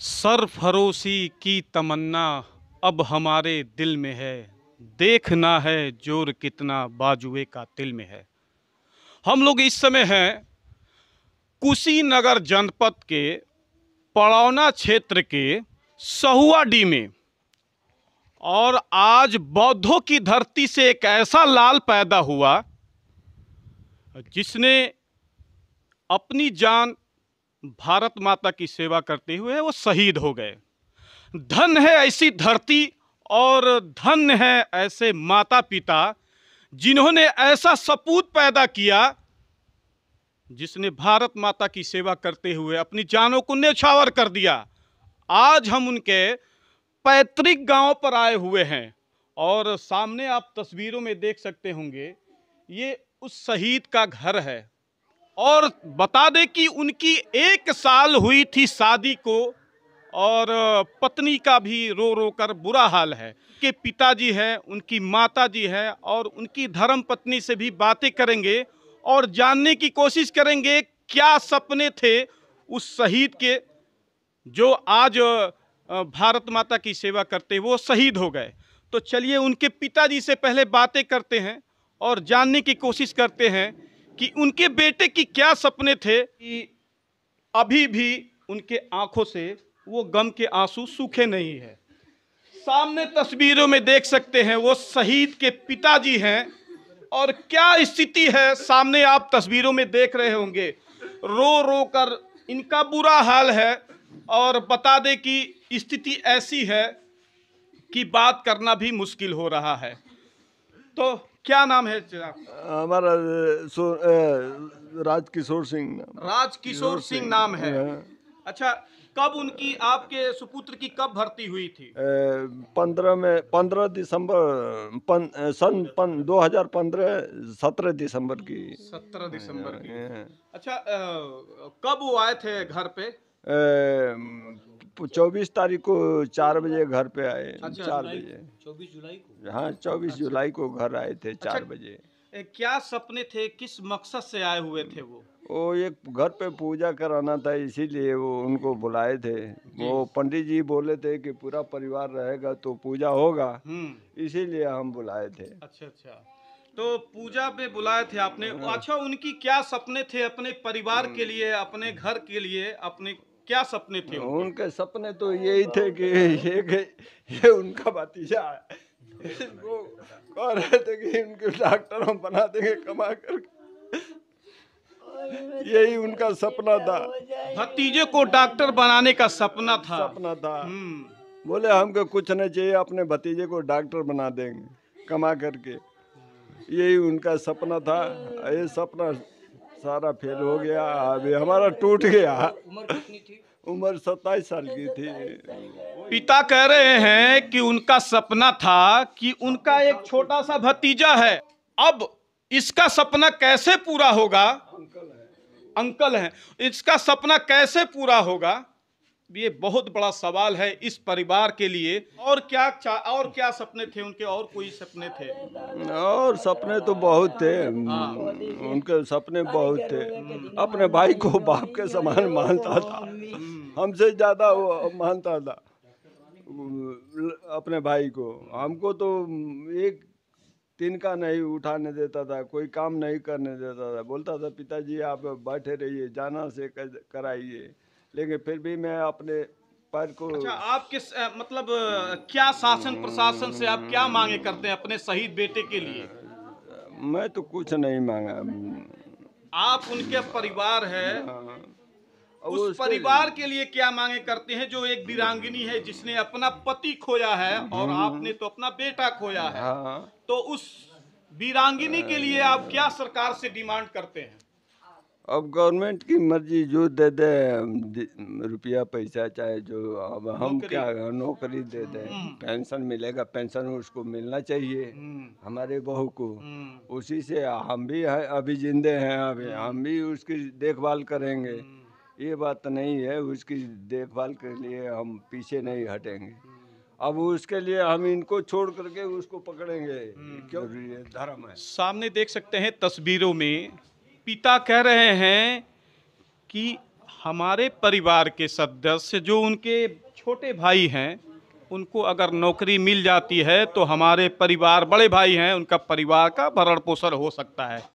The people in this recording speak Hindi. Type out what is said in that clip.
सरफरोशी की तमन्ना अब हमारे दिल में है। देखना है ज़ोर कितना बाजुए का तिल में है। हम लोग इस समय हैं कुशीनगर जनपद के पड़ौना क्षेत्र के सहुआडी में। और आज बौद्धों की धरती से एक ऐसा लाल पैदा हुआ जिसने अपनी जान भारत माता की सेवा करते हुए वो शहीद हो गए। धन है ऐसी धरती और धन है ऐसे माता पिता जिन्होंने ऐसा सपूत पैदा किया जिसने भारत माता की सेवा करते हुए अपनी जानों को न्यौछावर कर दिया। आज हम उनके पैतृक गाँव पर आए हुए हैं और सामने आप तस्वीरों में देख सकते होंगे, ये उस शहीद का घर है। और बता दें कि उनकी एक साल हुई थी शादी को और पत्नी का भी रो रो कर बुरा हाल है। कि पिताजी हैं, उनकी माता जी है और उनकी धर्म पत्नी से भी बातें करेंगे और जानने की कोशिश करेंगे क्या सपने थे उस शहीद के जो आज भारत माता की सेवा करते वो शहीद हो गए। तो चलिए उनके पिताजी से पहले बातें करते हैं और जानने की कोशिश करते हैं कि उनके बेटे की क्या सपने थे कि अभी भी उनके आँखों से वो गम के आँसू सूखे नहीं है। सामने तस्वीरों में देख सकते हैं, वो शहीद के पिताजी हैं। और क्या स्थिति है? सामने आप तस्वीरों में देख रहे होंगे। रो रो कर इनका बुरा हाल है। और बता दें कि स्थिति ऐसी है कि बात करना भी मुश्किल हो रहा है। तो क्या नाम है हमारा राजकिशोर सिंह राजकिशोर सिंह नाम है। अच्छा कब उनकी आपके सुपुत्र की कब भर्ती हुई थी? पंद्रह में पंद्रह दिसंबर पन, सन पन, दो हज़ार पंद्रह सत्रह दिसंबर की। सत्रह दिसंबर की। अच्छा कब वो आए थे घर पे? चौबीस तारीख को चार बजे घर पे आए अच्छा, चार बजे। चौबीस जुलाई को? हाँ चौबीस अच्छा, जुलाई को घर आए थे चार अच्छा, बजे क्या सपने थे? किस मकसद से आए हुए थे वो? वो एक घर पे पूजा कराना था इसीलिए वो उनको बुलाए थे। वो पंडित जी बोले थे कि पूरा परिवार रहेगा तो पूजा होगा। इसीलिए हम बुलाए थे। अच्छा अच्छा। तो पूजा पे बुलाए थे आपने? अच्छा उनकी क्या सपने थे अपने परिवार के लिए अपने घर के लिए अपने क्या सपने थे उनके, उनके सपने तो यही थे कि ये ये उनका भतीजा है। वो कह रहे थे कि उनके डॉक्टर हम बना देंगे कमा करके। यही उनका सपना था। भतीजे को डॉक्टर बनाने का सपना था। सपना था। बोले हमको कुछ नहीं चाहिए अपने भतीजे को डॉक्टर बना देंगे कमा करके। यही उनका सपना था। ये सपना सारा फेल हो गया अभी हमारा टूट गया। उम्र सत्ताईस साल की थी। पिता कह रहे हैं कि उनका सपना था कि उनका एक छोटा सा भतीजा है। अब इसका सपना कैसे पूरा होगा? अंकल है। इसका सपना कैसे पूरा होगा? ये बहुत बड़ा सवाल है इस परिवार के लिए। और क्या और क्या सपने थे उनके? और कोई सपने थे? और सपने तो बहुत थे। उनके सपने बहुत थे। अपने भाई को बाप के समान मानता था। हमसे ज़्यादा वो मानता था। अपने भाई को। हमको तो एक तीन का नहीं उठाने देता था कोई काम नहीं करने देता था। बोलता था पिताजी आप बैठे रहिए जाना से कराइए। लेकिन फिर भी मैं अपने पैर को अच्छा आप किस मतलब क्या शासन प्रशासन से आप क्या मांगे करते हैं अपने शहीद बेटे के लिए मैं तो कुछ नहीं मांगा आप उनके परिवार है हाँ। उस परिवार के लिए क्या मांगे करते हैं जो एक वीरांगिनी है जिसने अपना पति खोया है और हम्म। आपने तो अपना बेटा खोया है हाँ। तो उस वीरांगिनी के लिए आप क्या सरकार से डिमांड करते हैं अब गवर्नमेंट की मर्ज़ी जो दे दे रुपया पैसा चाहे जो अब हम क्या नौकरी दे दे? पेंशन मिलेगा पेंशन उसको मिलना चाहिए हमारे बहू को। उसी से हम भी है अभी जिंदे हैं अभी हम भी उसकी देखभाल करेंगे। ये बात नहीं है उसकी देखभाल के लिए हम पीछे नहीं हटेंगे। अब उसके लिए हम इनको छोड़ करके उसको पकड़ेंगे। क्यों? धर्म है। सामने देख सकते हैं तस्वीरों में पिता कह रहे हैं कि हमारे परिवार के सदस्य जो उनके छोटे भाई हैं, उनको अगर नौकरी मिल जाती है तो हमारे परिवार, बड़े भाई हैं, उनका परिवार का भरण पोषण हो सकता है।